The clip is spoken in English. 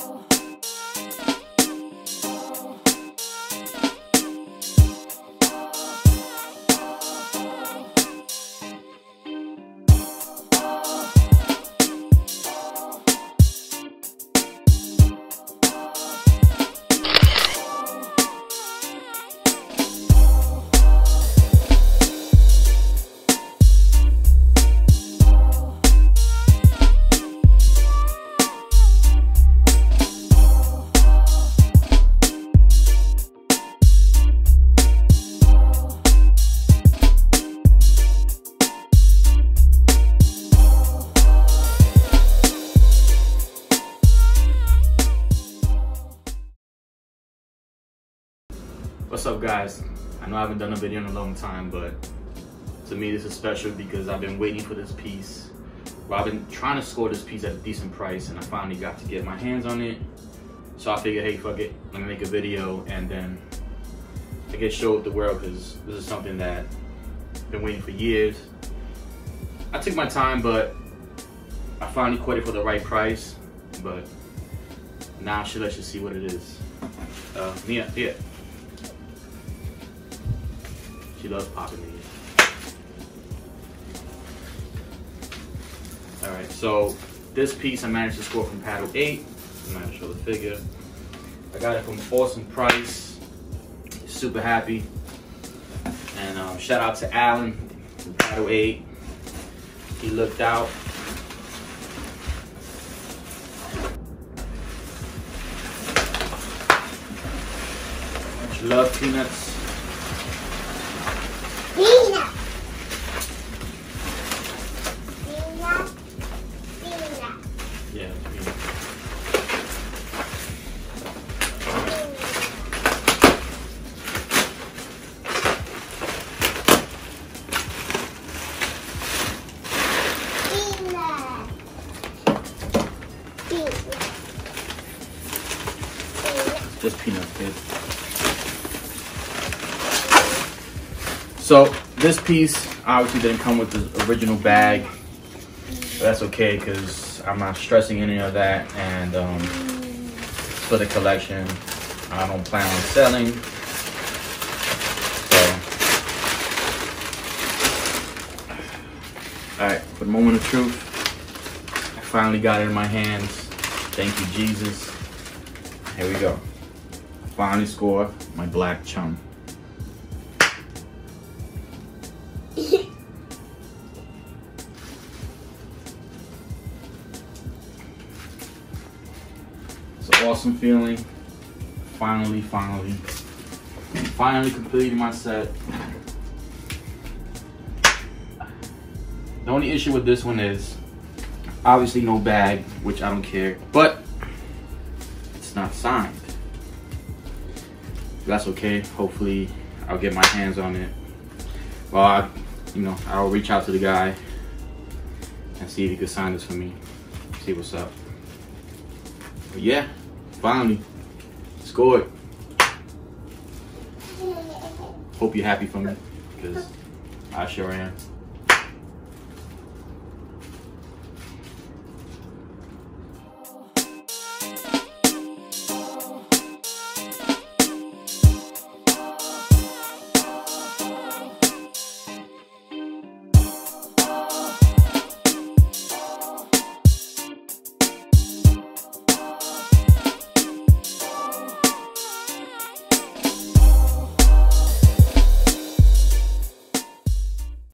Oh. What's up guys? I know I haven't done a video in a long time, but to me this is special because I've been waiting for this piece. Well, I've been trying to score this piece at a decent price and I finally got to get my hands on it. So I figured, hey, fuck it, let me make a video and then I guess show it the world because this is something that I've been waiting for years. I took my time, but I finally caught it for the right price. But now I should let you see what it is. Uh, Mia, here. She loves popping these. All right, so this piece I managed to score from Paddle8. I'm gonna show the figure. I got it from Awesome Price. Super happy. And um, shout out to Alan from Paddle8. He looked out. She loves peanuts. Peanut. Peanut. Peanut. Yeah, peanuts. Peanut. Peanut. Peanut. Just peanuts, kid. So this piece obviously didn't come with the original bag. But that's okay because I'm not stressing any of that and um, for the collection. I don't plan on selling. So Alright, for the moment of truth, I finally got it in my hands. Thank you, Jesus. Here we go. Finally score my black chum. It's an awesome feeling. Finally, finally, finally completing my set. The only issue with this one is obviously no bag, which I don't care, but it's not signed. That's okay. Hopefully, I'll get my hands on it. Well, I, you know, I'll reach out to the guy and see if he could sign this for me. See what's up. But yeah, finally scored. Hope you're happy for me, because I sure am.